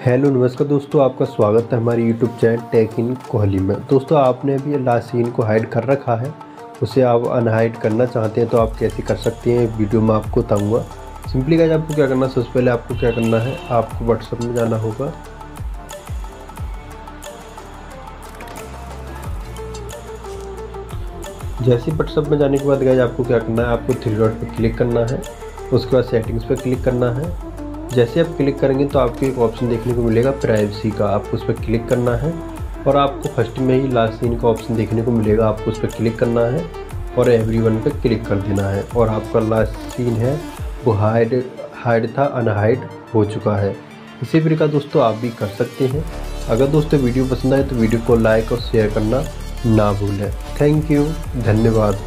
Hello, नमस्कार दोस्तों, आपका स्वागत है हमारे YouTube channel tech in Kohli में। दोस्तों, आपने अभी लास्ट सीन को हाइड कर रखा है, उसे आप अनहाइड करना चाहते हैं तो आप कैसे कर सकते हैं वीडियो में आपको बताऊँगा। सिंपली गाइज़ आपको क्या करना सबसे पहले आपको क्या करना है, आपको व्हाट्सअप में जाना होगा। जैसे व्हाट्सअप में जाने के बाद गाइज़ आपको क्या करना है? आपको थ्री डॉट पर क्लिक करना है, उसके बाद सेटिंग्स पर क्लिक करना है। जैसे आप क्लिक करेंगे तो आपको एक ऑप्शन देखने को मिलेगा प्राइवेसी का। आपको उस पर क्लिक करना है और आपको फ़र्स्ट में ही लास्ट सीन का ऑप्शन देखने को मिलेगा। आपको उस पर क्लिक करना है और एवरी वन पर क्लिक कर देना है। और आपका लास्ट सीन है, वो हाइड हाइड था अनहाइड हो चुका है। इसी प्रकार दोस्तों आप भी कर सकते हैं। अगर दोस्तों वीडियो पसंद आए तो वीडियो को लाइक और शेयर करना ना भूलें। थैंक यू धन्यवाद।